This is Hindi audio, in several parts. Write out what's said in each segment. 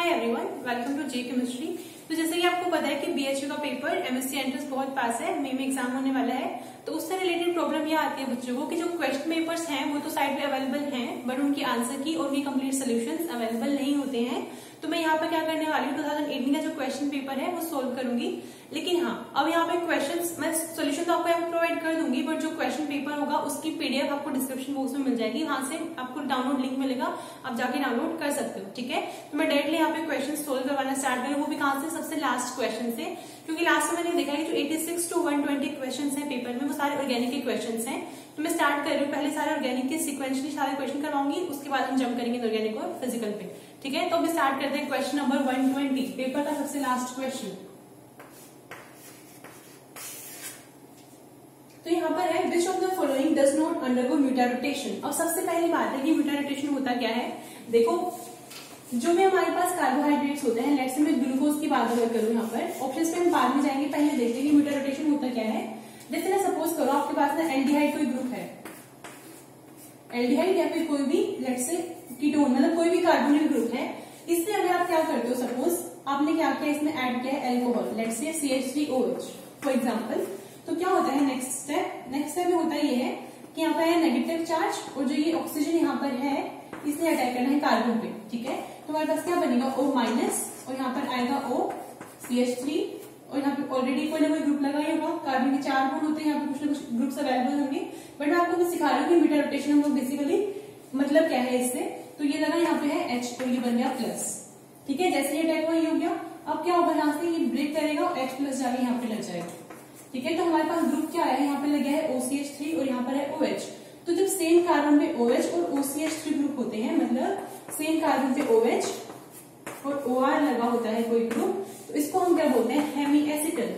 Hi everyone welcome to J chemistry तो जैसे कि आपको पता है कि बीएचयू का पेपर एमएससी एंट्रेंस बहुत पास है मई में एग्ज़ाम होने वाला है तो उससे रिलेटेड प्रॉब्लम यह आती है बच्चों को कि जो क्वेश्चन पेपर्स हैं, वो तो साइड पे अवेलेबल हैं बट उनकी आंसर की और उनकी कंप्लीट सोल्यूशन अवेलेबल नहीं होते हैं। तो मैं यहाँ पर क्या करने वाली हूँ टू का जो क्वेश्चन पेपर है, वो सोल्व करूँगी। लेकिन हाँ अब यहाँ पे क्वेश्चन मैं सोल्यूशन तो आपको यहाँ प्रोवाइड कर दूँगी बट जो क्वेश्चन पेपर होगा, उसकी पीडीएफ आपको डिस्क्रिप्शन बॉक्स में मिल जाएगी। वहाँ से आपको डाउनलोड लिंक मिलेगा, आप जाके डाउनलोड कर सकते हो, ठीक है? तो मैं डायरेक्टली यहाँ पे क्वेश्चन सोल्व करवाना स्टार्ट करूँ वो भी कहाँ से? सबसे लास्ट क्वेश्चन से। क्योंकि लास्ट में मैंने देखा है जो 86 टू 120 क्वेश्चन है पेपर में, वो सारे ऑर्गेनिक के क्वेश्चन हैं। तो मैं स्टार्ट कर रही हूँ। पहले सारे ऑर्गेनिक के सिक्वेंशली सारे क्वेश्चन करवाऊँगी, उसके बाद हम जम करेंगे ऑर्गेनिक और फ़िज़िकल पे, ठीक है? तो अभी स्टार्ट करते हैं क्वेश्चन नंबर 120 पेपर का सबसे लास्ट क्वेश्चन तो यहाँ पर है which of the following does not undergo mutarotation अब सबसे पहली बात है कि म्यूटारोटेशन होता क्या है? देखो, जो भी हमारे पास कार्बोहाइड्रेट्स होते हैं लेट से मैं ग्लूकोज की बात अगर करूँ यहाँ पर ऑप्शन पे हम बाद में जाएँगे, पहले देखते हैं कि म्यूटारोटेशन होता क्या है। जैसे मैं सपोज़ करो, आपके पास ना एल्डिहाइड कोई ग्रुप है। एल्डिहाइड या फिर कोई भी लेट से कीटोन मतलब कोई भी कार्बोनिल ग्रुप है। इससे अगर आप क्या करते हो सपोज़ आपने क्या किया, इसमें ऐड किया है एल्कोहल लेट से C H three O H for example तो क्या होता है नेक्स्ट स्टेप नेक्स्ट स्टेप में होता ये है कि यहाँ पर है नेगेटिव चार्ज और जो ये ऑक्सीजन यहाँ पर है, इसने अटैक करना है कार्बन पे, ठीक है? तो हमारे पास क्या बनेगा? ओ माइनस और यहाँ पर आएगा ओ सी एच थ्री और यहाँ पे ऑलरेडी कोई ना कोई ग्रुप लगा ही होगा। कार्बन के चार बॉन्ड होते हैं, यहाँ पे कुछ ना कुछ ग्रुप्स अवेलेबल होंगे। बट मैं आपको सिखा रही हूँ कि मीटर रोटेशन हम बेसिकली मतलब क्या है इससे। तो ये लगा यहाँ पे है एच तो ये बन गया प्लस ठीक है? जैसे ये अटैक हुआ, ये हो गया। अब क्या होगा? यहाँ से ये ब्रेक करेगा और एच प्लस जाके यहाँ पे लग जाएगा। ठीक है? तो हमारे पास ग्रुप क्या है? यहाँ पे लगे है ओसीएच थ्री और यहाँ पर है ओ OH. तो जब सेम कार्बन पे ओ OH और ओसीएच थ्री ग्रुप होते हैं मतलब सेम कार्बन पे ओ OH और ओ आर लगा होता है कोई ग्रुप तो इसको हम क्या बोलते हैं? हेमी एसिटल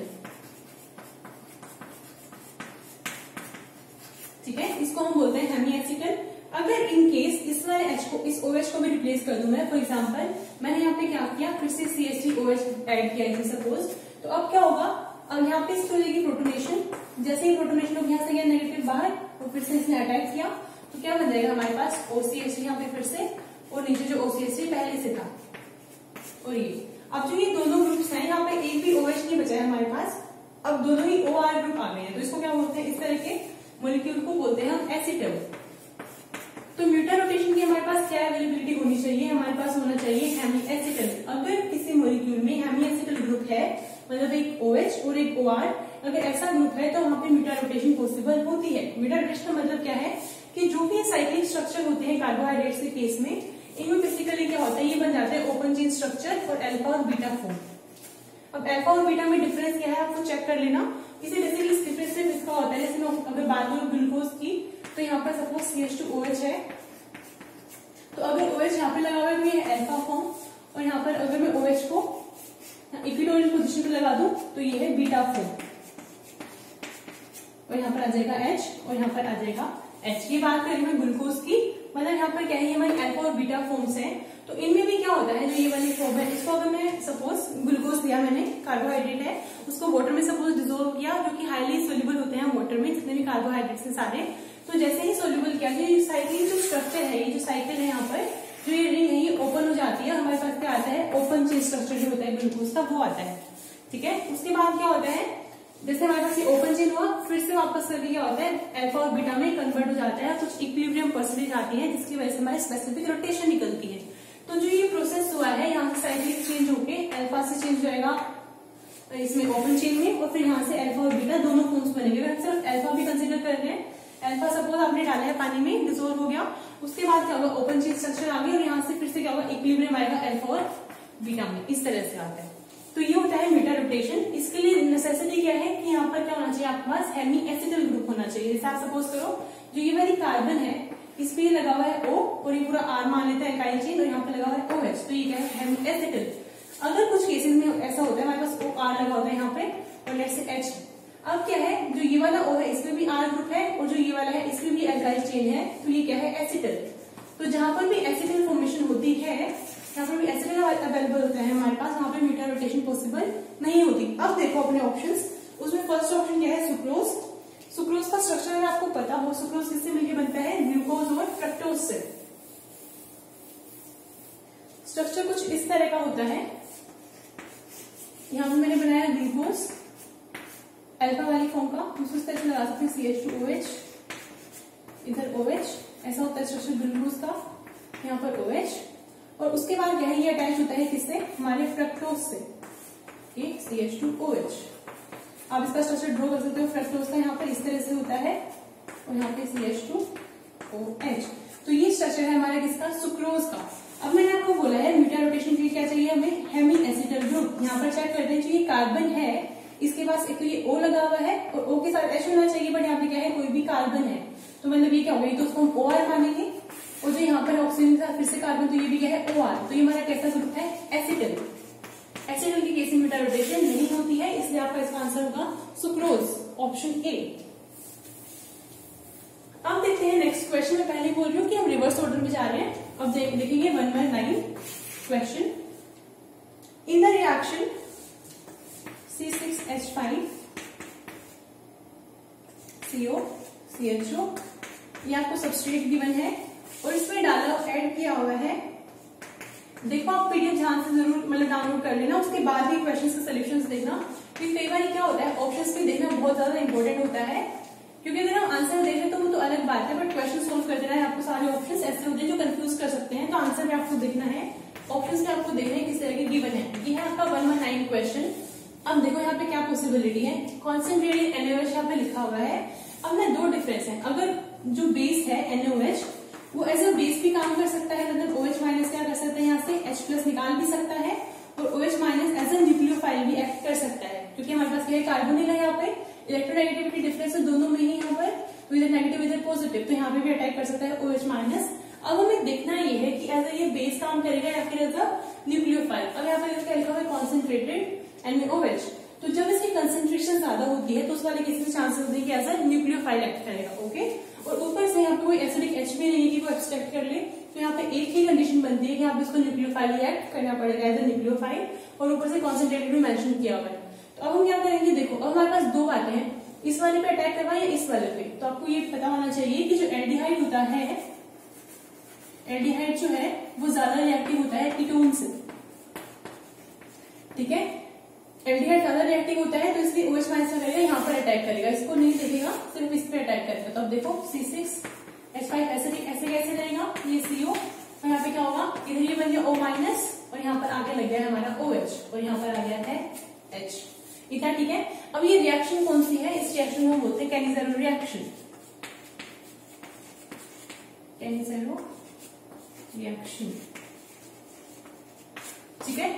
ठीक है? इसको हम बोलते हैं हेमी एसिटल अगर इन केस इस वाले एच को, इस ओ OH को भी रिप्लेस कर दूँ मैं फॉर एग्ज़ाम्पल मैंने यहाँ पे क्या किया? फिर से C H T H add किया सपोज़ तो अब क्या होगा? अब यहाँ पे इसको लेगी प्रोटोनेशन जैसे ही प्रोटोनेशन हो यहाँ से गया नेगेटिव बाहर और फिर से इसने अटैक किया। तो क्या बन जाएगा हमारे पास? ओसीएच यहाँ पे फिर से। और नीचे जो ओसीएच पहले से था। और ये। अब जो ये दोनों ग्रुप्स हैं, यहाँ पे एक भी ओएच नहीं बचा है हमारे पास। अब दोनों ही ओ आर ग्रुप आ गए हैं। तो इसको क्या बोलते हैं? इस तरह के मोलिक्यूल को बोलते हैं हम एसिटल तो म्यूटर रोटेशन की हमारे पास क्या अवेलेबिलिटी होनी चाहिए? हमारे पास होना चाहिए हेमी एसिटल अगर किसी मोलिक्यूल में हेमी एसिटल ग्रुप है मतलब एक ओ OH और एक ओ OR अगर ऐसा ग्रुप है तो वहाँ पे मीटा रोटेशन पॉसिबल होती है। मीटा रोटेशन का मतलब क्या है कि जो भी साइक्लिक स्ट्रक्चर होते हैं कार्बोहाइड्रेट के केस में, इनमें बेसिकली क्या होता है, ये बन जाते हैं ओपन चेन स्ट्रक्चर और एल्फा और बीटा फॉर्म अब एल्फा और बीटा में डिफरेंस क्या है, आपको चेक कर लेना। इसे बेसिकली डिफरेंस सिर्फ़ इसका होता है, जैसे अगर बात करूँ ग्लूकोज की तो यहाँ पर suppose C H two O H है। तो अगर ओ OH यहाँ पे लगा हुआ है तो ये एल्फा फॉर्म और यहाँ पर अगर मैं ओ OH को इक्विटोरियल पोजिशन पे लगा दू तो ये है बीटा फोर और यहाँ पर आ जाएगा एच और यहाँ पर आ जाएगा एच ये बात करें मैं ग्लूकोज की। मतलब यहाँ पर क्या है हमारी और बीटा फॉर्म्स हैं। तो इनमें भी क्या होता है, जो ये वाली फॉर्म है, इसको अगर मैं सपोज़ ग्लूकोज दिया मैंने कार्बोहाइड्रेट है, उसको वाटर में सपोज़ डिजोल्व किया, जो कि हाईली सोल्यूबल होते हैं वाटर में, जितने भी कार्बोहाइड्रेट्स हैं सारे। तो जैसे ही सोल्यूबल किया, ये साइकिल जो स्ट्रक्चर है, ये जो साइकिल है यहाँ पर, जो ये रिंग है, ये ओपन हो जाती है। हमारे पास क्या आता है ओपन चेन स्ट्रक्चर जो होता है ग्लूकोज का, वो आता है। ठीक है? उसके बाद क्या होता है? जैसे हमारे पास ये ओपन चेन हुआ, फिर से वापस करके क्या होता है? एल्फा और बीटा में कन्वर्ट हो जाता है कुछ इक्विलिब्रियम परसेंटेज आती है, जिसकी वजह से हमारी स्पेसिफिक रोटेशन निकलती है। तो जो ये प्रोसेस हुआ है, यहाँ से चेंज होके एल्फा से चेंज होएगा इसमें ओपन चेन में, और फिर यहाँ से एल्फा और बीटा दोनों फॉर्म्स बनेंगे। हम सिर्फ़ एल्फा भी कंसिडर कर रहे हैं एल्फा सपोज़ आपने डाला है पानी में डिजोल्व हो गया, उसके बाद क्या होगा? ओपन चेन स्ट्रक्चर आ गई, और यहाँ से फिर से क्या होगा? इक्विलिब्रियम आएगा एल्फा और बीटा में। इस तरह से आता है। तो ये होता है मीटर रोटेशन इसके लिए नेसेसिटी क्या है कि यहाँ पर क्या होना चाहिए? आपके पास हेमी एसिडल ग्रुप होना चाहिए। जैसे आप सपोज़ करो, जो ये वाली कार्बन है इस पे लगा हुआ है ओ और ये पूरा आर मान लेता है इकाई चेन और यहाँ पे लगा हुआ है ओ एच तो ये क्या है? एसिडल अगर कुछ केसेस में ऐसा होता है, हमारे पास ओ आर लगा होता है यहाँ पे और लेट से एच अब क्या है? जो ये वाला ओ है, इसमें भी आर ग्रुप है और जो ये वाला है, इसमें भी एल्काइल चेन है तो ये क्या है? एसिडल तो जहाँ पर भी एसिडल फॉर्मेशन होती है यहाँ पर भी एसिडल अवेलेबल होता है, हमारे पास वहाँ पर मीटर रोटेशन पॉसिबल नहीं होती। अब देखो अपने ऑप्शन उसमें फ़र्स्ट ऑप्शन क्या है? सुक्रोज सुक्रोज का स्ट्रक्चर अगर आपको पता हो सुक्रोज किससे मिलकर बनता है? ग्लूकोज और फ्रक्टोज से। स्ट्रक्चर कुछ इस तरह का होता है। यहाँ पर मैंने बनाया ग्लूकोज अल्फ़ा वाली फॉर्म का। दूसरे तरह से लगा सकते C H two O H इधर ओ एच ऐसा होता है स्ट्रक्चर ग्लूकोज का। यहाँ पर ओ एच और उसके बाद क्या है अटैच होता है किससे? हमारे फ्रक्टोज से। C H two O H आप इसका स्ट्रक्चर ड्रॉ कर सकते हो। फ्रक्टोज का यहाँ पर इस तरह से होता है और यहाँ पे C H two O H तो ये स्ट्रक्चर है हमारा किसका? सुक्रोज का। अब मैंने आपको बोला है म्यूटा रोटेशन के लिए क्या चाहिए हमें? हेमी एसिटल ग्रुप यहाँ पर चेक करते हैं ये कार्बन है, इसके पास एक तो ये ओ लगा हुआ है और ओ के साथ एच होना चाहिए बट यहाँ पे क्या है? कोई भी कार्बन है। तो मतलब ये क्या होगा तो उसको हम ओ आर मानेंगे। और जो यहाँ पर ऑक्सीजन साथ फिर से कार्बन तो ये भी क्या है ओ आर तो ये हमारा कैसा ग्रुप है? एसिडल एसिटल की केस में रोटेशन नहीं होती है, इसलिए आपका इसका आंसर होगा सुक्रोज ऑप्शन ए अब देखते हैं नेक्स्ट क्वेश्चन में पहले बोल रही हूँ कि हम रिवर्स ऑर्डर में जा रहे हैं। अब देख, देखेंगे one by nine question in the reaction C six H five CO C H O ये आपको सबस्ट्रेट गिवन है। और इसमें डाला ऐड किया हुआ है। देखो, आप पीडीएफ ध्यान से ज़रूर मतलब डाउनलोड कर लेना। उसके बाद भी क्वेश्चन के सोल्यूशन देखना। क्योंकि कई बार क्या होता है? ऑप्शंस भी देखना बहुत ज़्यादा इंपॉर्टेंट होता है। क्योंकि अगर हम आंसर देख तो वो तो अलग बात है बट क्वेश्चन सोल्व कर देना है आपको सारे ऑप्शन ऐसे होते हैं जो कंफ्यूज कर सकते हैं। तो आंसर भी आपको देखना है। ऑप्शन पे आपको देखना है, किस तरह के गिवन है। ये है आपका वन वन नाइन क्वेश्चन अब देखो, यहाँ पे क्या पॉसिबिलिटी है? कॉन्सेंट्रेटेड एनओएच यहाँ पे लिखा हुआ है। अब ना दो डिफरेंस है। अगर जो बेस है एनओएच वो एज अ बेस भी काम कर सकता है मतलब ओ एच माइनस क्या कर सकते हैं, यहाँ से एच प्लस निकाल भी सकता है और O H minus as a nucleophile भी एक्ट कर सकता है, क्योंकि हमारे पास क्या है कार्बोनिल है यहाँ पे इलेक्ट्रोनेगेटिविटी डिफरेंस है दोनों में ही यहाँ पर तो इधर नेगेटिव इधर पॉजिटिव तो यहाँ पे भी अटैक कर सकता है ओ एच माइनस अब हमें देखना ये है कि एज अ ये बेस काम करेगा या फिर एज अ न्यूक्लियोफाइल अब यहाँ पर इसका लिखा हुआ है कॉन्सेंट्रेटेड एंड ओ एच तो जब इसकी कंसेंट्रेशन ज़्यादा होती है तो उस वाले केस में चांसेस होते हैं कि एज अ न्यूक्लियोफाइल एक्ट करेगा ओके और ऊपर से यहाँ पे कोई एसिडिक एच भी नहीं है कि, वो एक्सट्रैक्ट कर ले। तो यहाँ पे एक ही कंडीशन बनती है कि यहाँ पे इसको न्यूक्लियोफाइल एक्ट करना पड़ेगा एज अ न्यूक्लियोफाइल और ऊपर से कॉन्सेंट्रेटेड भी मेंशन किया हुआ है। तो अब हम क्या करेंगे, देखो, अब हमारे पास दो बातें हैं, इस वाले पे अटैक करवा या इस वाले पे? तो आपको ये पता होना चाहिए कि जो एल्डिहाइड होता है एल्डिहाइड जो है, वो ज़्यादा रिएक्टिव होता है कीटोन से। ठीक है? एल्डिहाइड ज़्यादा रिएक्टिव होता है तो इसलिए ओएच माइनस करेगा यहाँ पर अटैक करेगा। इसको नहीं देखेगा, सिर्फ़ इस पे अटैक करेगा तो अब देखो सी सिक्स एच फाइव ऐसे ऐसे कैसे रहेगा ये सीओ और यहाँ पे क्या होगा? इधर ये बन गया ओ माइनस और यहाँ पर आगे लग गया है हमारा ओ एच और यहाँ पर आ गया है एच इतना ठीक है? अब ये रिएक्शन कौन सी है? इस रिएक्शन को हम बोलते हैं कैनिजेरो रिएक्शन कैनिजेरो रिएक्शन ठीक है?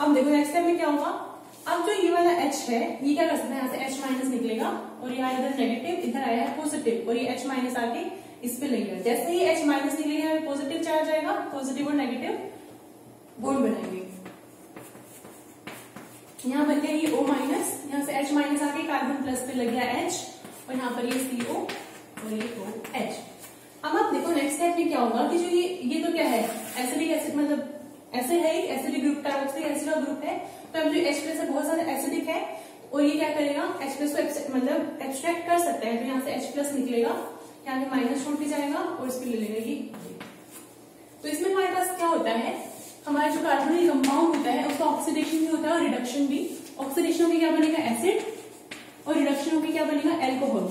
अब देखो नेक्स्ट टाइम में क्या होगा? अब जो ये वाला H है, ये क्या कर सकते हैं? यहाँ से H माइनस निकलेगा और यहाँ इधर नेगेटिव इधर आया है पॉजिटिव और ये H माइनस आके इस पे लगेगा जैसे ही H माइनस निकलेगा पॉजिटिव चार्ज आएगा पॉजिटिव और नेगेटिव बॉन्ड बनाएँगे। यहाँ बन गया ये O माइनस यहाँ से H माइनस आके कार्बन प्लस पे लग गया H और यहाँ पर ये CO और ये ओ एच अब आप देखो नेक्स्ट स्टेप में क्या होगा कि जो ये ये तो क्या है? एसिडिक एसिड मतलब ऐसे है एसिडिक ग्रुप कार्बोक्सिलिक एसिड का ग्रुप है। तो अब जो H प्लस है बहुत सारा एसिडिक है और ये क्या करेगा H प्लस को मतलब एक्सट्रैक्ट कर सकता है। तो यहाँ से H प्लस निकलेगा, यहाँ पे माइनस छोड़ के जाएगा और इस पे ले लेगा ये। तो इसमें हमारे पास क्या होता है, हमारा जो कार्बोनिक कंपाउंड होता है, उसका ऑक्सीडेशन भी होता है और रिडक्शन भी। ऑक्सीडेशन होकर क्या बनेगा एसिड और रिडक्शन होकर क्या बनेगा एल्कोहल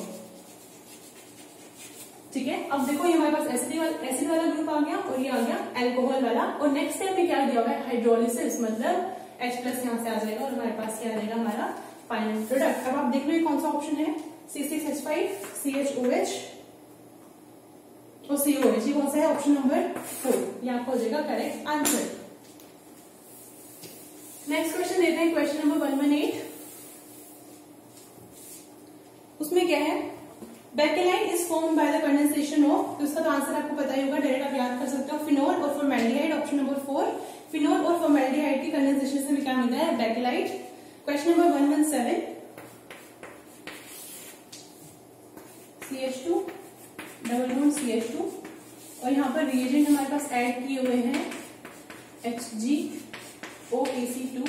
ठीक है? अब देखो, ये हमारे पास एसिड वाला एसिड वाला ग्रुप आ गया और ये आ गया एल्कोहल वाला। और नेक्स्ट स्टेप में क्या दिया हुआ है? हाइड्रोलिसिस मतलब H प्लस यहाँ से आ जाएगा और हमारे पास क्या आ जाएगा हमारा फाइनल प्रोडक्ट अब आप देख लो ये कौन सा ऑप्शन है C six H five C H O H और सी ओ एच ये कौन सा है ऑप्शन नंबर फोर ये आपका हो जाएगा करेक्ट आंसर नेक्स्ट क्वेश्चन देते हैं question number one one eight उसमें क्या है bakelite is form by the condensation of तो इसका तो आंसर आपको पता ही होगा डायरेक्ट आप याद कर सकते हो फिनोल और formaldehyde option number four phenol और फॉर्मेल्डिहाइड की क्या मिलता है bakelite question number one one seven C H two double one C H two और यहाँ पर रिएजेंट हमारे पास ऐड किए हुए हैं H G O A C two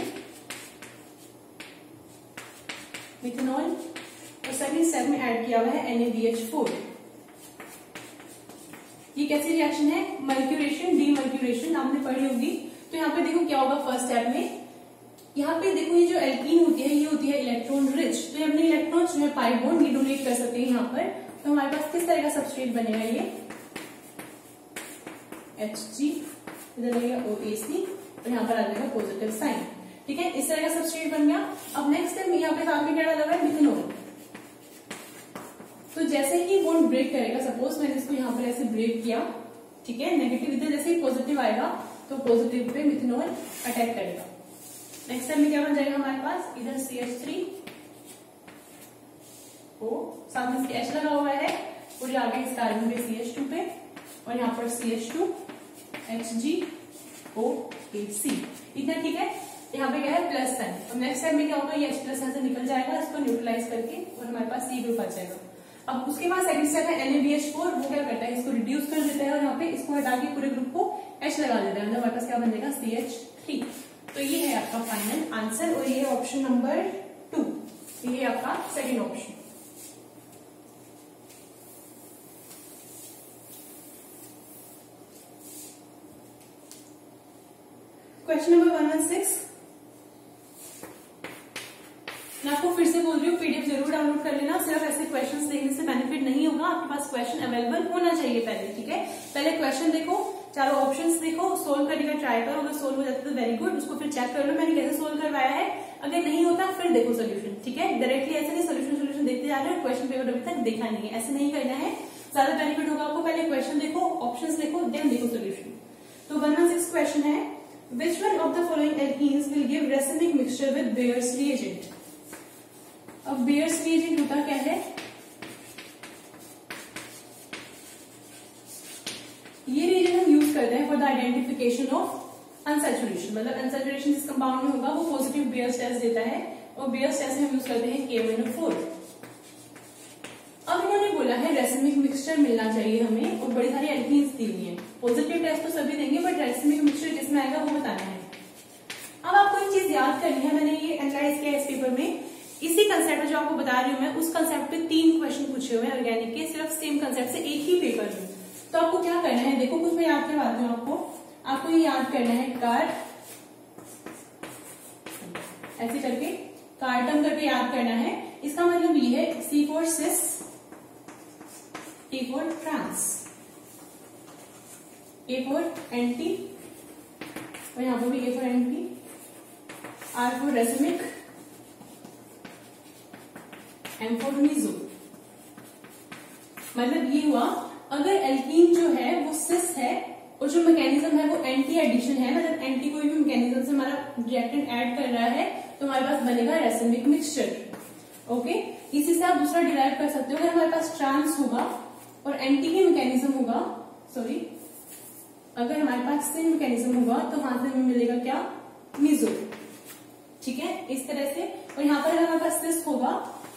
methanol और सेकेंड स्टेप में ऐड किया हुआ है NaBH4 ये कैसी रिएक्शन है? मल्क्यूरेशन डीमल्क्यूरेशन आपने पढ़ी होगी। तो यहाँ पे देखो क्या होगा फ़र्स्ट स्टेप में। यहाँ पे देखो ये जो एल्कीन होती है, ये होती है इलेक्ट्रॉन रिच तो हमने इलेक्ट्रॉन जो है पाई बॉन्ड ये डोनेट कर सकते हैं यहाँ पर। तो हमारे पास किस तरह का सबस्ट्रेट बनेगा ये? एच जी इधर लगेगा ओ ए सी और यहाँ पर आ जाएगा पॉजिटिव साइन ठीक है, इस तरह का सबस्ट्रेट बन गया। अब नेक्स्ट स्टेप यहाँ पे साथ में क्या डाला है? मिथेनॉल तो जैसे ही बॉन्ड ब्रेक करेगा सपोज़ मैंने इसको यहाँ पर ऐसे ब्रेक किया, ठीक है नेगेटिव इधर जैसे ही पॉजिटिव आएगा तो पॉजिटिव पे मिथेनॉल अटैक करेगा। नेक्स्ट टाइम में क्या बन जाएगा हमारे पास इधर सी एच थ्री ओ सामने इसके एच लगा हुआ है, और ये आगे इस कार्बन पे सी एच टू पे, और यहाँ पर C H two H G O A C इतना ठीक है? यहाँ पे क्या है? प्लस साइन और नेक्स्ट टाइम में क्या होगा? ये एच प्लस यहाँ से निकल जाएगा, इसको न्यूट्रलाइज करके, और हमारे पास सी ग्रुप आ जाएगा। अब उसके बाद सेकंड स्टेप है एनएबीएच4 वो क्या करता है? इसको रिड्यूस कर देता है, और यहाँ पे इसको हटा के पूरे ग्रुप को एच लगा देता है। मतलब हमारे पास क्या बन जाएगा? सी एच थ्री तो ये है आपका फाइनल आंसर और ये ऑप्शन नंबर टू ये आपका second option question number one one six मैं आपको फिर से बोल रही हूँ पीडीएफ ज़रूर डाउनलोड कर लेना। सिर्फ़ ऐसे क्वेश्चंस देखने से बेनिफिट नहीं होगा। आपके पास क्वेश्चन अवेलेबल होना चाहिए पहले, ठीक है? पहले क्वेश्चन देखो। चारों ऑप्शंस देखो सोल्व करने का ट्राई करो, अगर सोल्व हो जाता है तो वेरी गुड उसको फिर चेक कर लो, मैंने कैसे सोल्व करवाया है। अगर नहीं होता, फिर देखो सोल्यूशन ठीक है? डायरेक्टली ऐसे नहीं सोल्यूशन सोल्यूशन देखते जा रहे हो क्वेश्चन पेपर अभी तक देखा नहीं है, ऐसे नहीं करना है। ज़्यादा बेनिफिट होगा आपको, पहले क्वेश्चन देखो ऑप्शन देखो देन देखो सोल्यूशन तो वन वन सिक्स क्वेश्चन है which one of the following alkenes will give racemic mixture with Baeyer's reagent अब बेयर्स रिएजेंट होता क्या है ये रिएजेंट हम यूज़ करते हैं for the identification of unsaturation मतलब अनसेचुरेशन जिस कंपाउंड में होगा, वो पॉजिटिव बेयर्स टेस्ट देता है और बेयर्स टेस्ट हम यूज़ करते हैं के फोर अब इन्होंने बोला है रेसिमिक मिक्सचर मिलना चाहिए हमें और बड़ी सारी एल्कीन्स दी हुई है। पॉजिटिव टेस्ट तो सभी देंगे बट रेसिमिक मिक्सचर किसमें आएगा वो बताना है। अब आपको एक चीज़ याद करनी है, मैंने ये एनालाइज किया इस पेपर में इसी कंसेप्ट जो आपको बता रही हूँ मैं, उस कंसेप्ट पे तीन क्वेश्चन पूछे हुए हैं ऑर्गेनिक के, सिर्फ़ सेम कंसेप्ट से एक ही पेपर में। तो आपको क्या करना है? देखो, कुछ मैं याद करवाती हूँ आपको। आपको ये याद करना है, कार। ऐसे करके कार्टम करके याद करना है। इसका मतलब ये है C four cis T four trans A four anti और यहाँ पर भी A four anti R four racemic M four meso मतलब ये हुआ अगर एल्कीन जो है, वो सिस है, और जो मैकेनिज्म है, वो एंटी एडिशन है मतलब एंटी कोई भी मैकेनिज्म से हमारा रिएक्टेंट ऐड कर रहा है तो हमारे पास बनेगा रेसमिक मिक्सचर ओके इसी से आप दूसरा डिराइव कर सकते हो। अगर हमारे पास ट्रांस होगा और एंटी ही मैकेनिज्म होगा सॉरी अगर हमारे पास सिन मैकेनिज्म होगा तो वहाँ से हमें मिलेगा क्या? मिजो ठीक है? इस तरह से। और यहाँ पर अगर हमारे पास सिस होगा,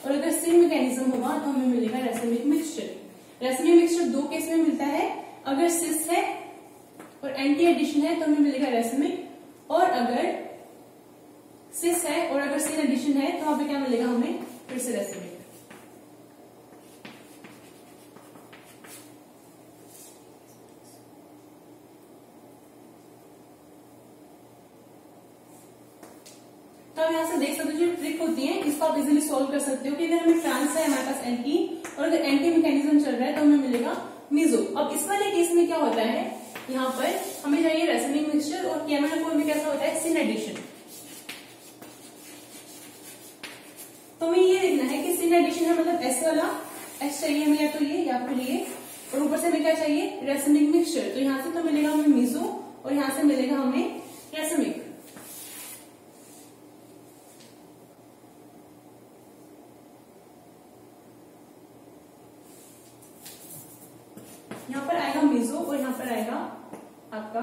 और अगर सिन मैकेनिज्म होगा तो हमें मिलेगा रेसमिक मिक्सचर रेसमिक मिक्सचर दो केस में मिलता है। अगर सिस है और एंटी एडिशन है तो हमें मिलेगा रेसमिक और अगर सिस है और अगर सिन एडिशन है तो हमें क्या मिलेगा? हमें फिर से रेसमिक तो आप यहाँ से देख सकते हो जो ट्रिक होती है इसको आप इजिली सोल्व कर सकते हो कि अगर हमें ट्रांस है हमारे पास एंटी और अगर एंटी मैकेनिज्म चल रहा है तो हमें मिलेगा मिजो अब इस वाले केस में क्या होता है यहाँ पर हमें चाहिए रेसनिंग मिक्सचर और केमेनोफोर में कैसा होता है सिन एडिशन तो हमें ये है एडिशन है मतलब एस वाला। एस चाहिए हमें या तो ये, या फिर ये। और ऊपर से हमें क्या चाहिए? रेसमिक मिक्सचर तो यहाँ से तो मिलेगा हमें मिजो और यहाँ से मिलेगा हमें रेसमिक यहाँ पर आएगा मिजो और यहाँ पर आएगा आपका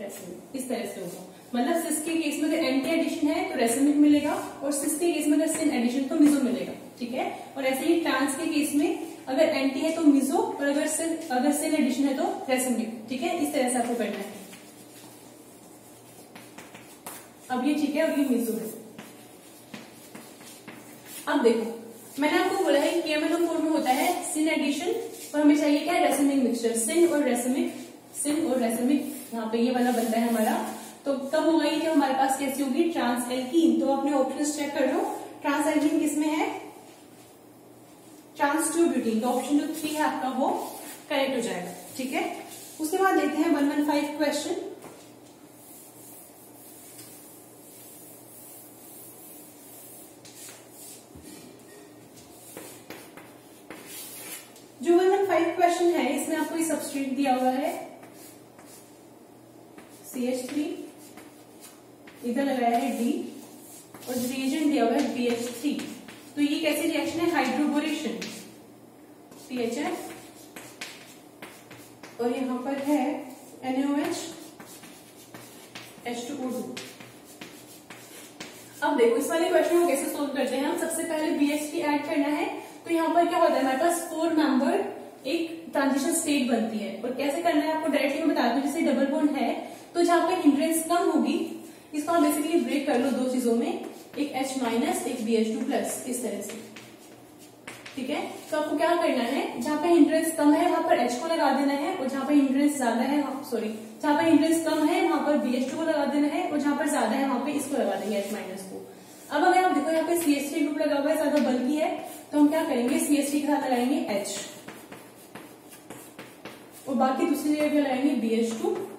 रेसमिक इस तरह से होगा मतलब सिस के केस में अगर एंटी एडिशन है तो रेसमिक मिलेगा और सिस के केस में अगर सिन एडिशन तो मिजो मिलेगा ठीक है और ऐसे ही ट्रांस के केस में अगर एंटी है तो मिजो और अगर सिन एडिशन है तो रेसमिक ठीक है? इस तरह से आपको करना है। अब ये ठीक है, अब ये मिजो है। अब देखो, मैंने आपको बोला है केएमएनओ फोर में होता है सिन एडिशन और हमें चाहिए क्या? रेसमिक मिक्सचर सिन और रेसमिक सिन और रेसमिक यहाँ पे ये वाला बनता है हमारा। तो कब होगा ये? जब हमारे पास कैसी होगी? ट्रांस एल्कीन तो अपने ऑप्शन चेक कर लो। ट्रांस एल्कीन किसमें है? ट्रांस टू ब्यूटीन तो ऑप्शन जो थ्री है आपका वो करेक्ट हो जाएगा, ठीक है? उसके बाद देखते हैं वन वन फाइव क्वेश्चन जो वन वन फाइव क्वेश्चन है, इसमें आपको ये सबस्ट्रेट दिया हुआ है. सी एच थ्री इधर लगाया है डी और रिएजेंट दिया हुआ है बी एच थ्री तो ये कैसी रिएक्शन है? हाइड्रोबोरेशन टी एच एफ़ और यहाँ पर है एनओएच एच टू टू अब देखो, इस वाले क्वेश्चन को कैसे सोल्व करते हैं हम? सबसे पहले बी एच टी एड करना है। तो यहाँ पर क्या होता है? हमारे पास फोर मेंबर एक ट्रांजिशन स्टेट बनती है। और कैसे करना है? आपको डायरेक्टली मैं बता दूँ, जैसे डबल बॉन्ड है तो जहाँ पर हिंड्रेंस कम होगी, इसको हम बेसिकली ब्रेक कर लो दो चीज़ों में। एक H माइनस एक बी एच टू प्लस इस तरह से। ठीक है? तो आपको क्या करना है? जहाँ पे इंटरेस्ट कम है, वहाँ पर एच को लगा देना है और जहाँ पर इंटरेस्ट ज़्यादा है सॉरी जहाँ पर इंटरेस्ट कम है, वहाँ पर बी को लगा देना है और जहाँ पर ज़्यादा है, वहाँ पे इसको लगा देंगे एच माइनस को अब अगर आप देखो यहाँ पे सी एस टी ग्रुप लगा हुआ है, ज़्यादा बल्कि है तो हम क्या करेंगे? सी एस टी के साथ लगाएँगे एच और बाकी दूसरी जगह लगाएँगे बी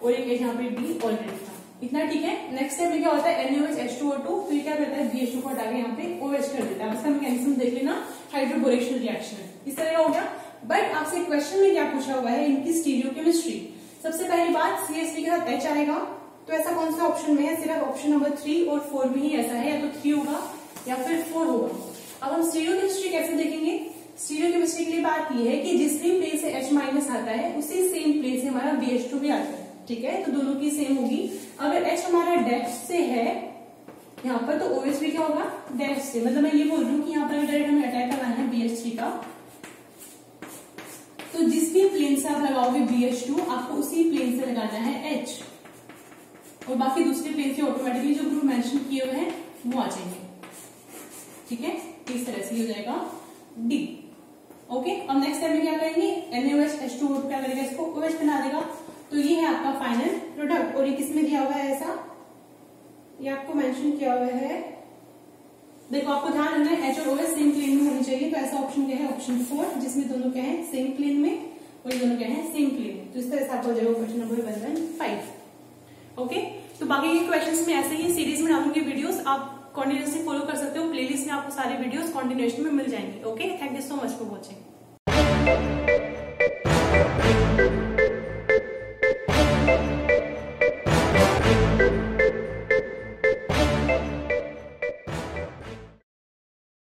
और एक यहाँ पे डी ऑलरेडी था। इतना ठीक है? नेक्स्ट स्टेप में क्या होता है NOH H two O two फिर क्या करता है? बी एच टू को हटा के यहाँ पे ओ एच कर देता है। इसका मैकेनिज्म देख लेना हाइड्रोबोरेशन रिएक्शन इस तरह हो गया। बट आपसे क्वेश्चन में क्या पूछा हुआ है? इनकी स्टीरियोकेमिस्ट्री सबसे पहली बात सीएसटी के साथ एच आएगा। तो ऐसा कौन सा ऑप्शन में है? सिर्फ़ ऑप्शन नंबर थ्री और फोर में ही ऐसा है, या तो थ्री होगा, या फिर फोर होगा। अब हम स्टीरियो केमिस्ट्री कैसे देखेंगे? स्टीरियो केमिस्ट्री के लिए बात यह है कि जिस भी प्लेस से एच माइनस आता है, उसी सेम प्लेस से हमारा बी एच टू भी आता है। ठीक है? तो दोनों की सेम होगी। अगर एच हमारा डेप्थ से है, यहाँ पर तो ओएस भी क्या होगा? डेप्थ से। मतलब मैं ये बोल रही हूँ कि यहाँ पर डायरेक्ट हमें अटैक करना है बी थ्री का। तो जिस भी प्लेन से आप लगाओगे बी एच टू आपको उसी प्लेन से लगाना है एच और बाकी दूसरे प्लेन से ऑटोमेटिकली जो ग्रुप मेंशन किए हुए हैं, वो आ जाएँगे। ठीक है? इस तरह से हो जाएगा डी ओके और नेक्स्ट टाइम में क्या करेंगे? एनएच एच टू क्या करेगा इसको? ओएच बना देगा। तो ये है आपका फाइनल प्रोडक्ट और ये किसमें दिया हुआ है ऐसा? ये आपको मेंशन किया हुआ है। देखो, आपको ध्यान रखना है एच और सेम प्लेन में होनी चाहिए तो ऐसा ऑप्शन क्या है? ऑप्शन फोर जिसमें दोनों क्या है? सेम प्लेन में, और ये दोनों क्या है? सेम प्लेन में। तो इस तरह से आपका जाएगा question number one one five okay तो बाकी के क्वेश्चंस में ऐसे ही सीरीज़ में डालूँगी वीडियोस आप कॉन्टिन्यूसली फॉलो कर सकते हो प्लेलिस्ट में आपको सारे वीडियोस कॉन्टिन्यूशन में मिल जाएँगे। Okay thank you so much for watching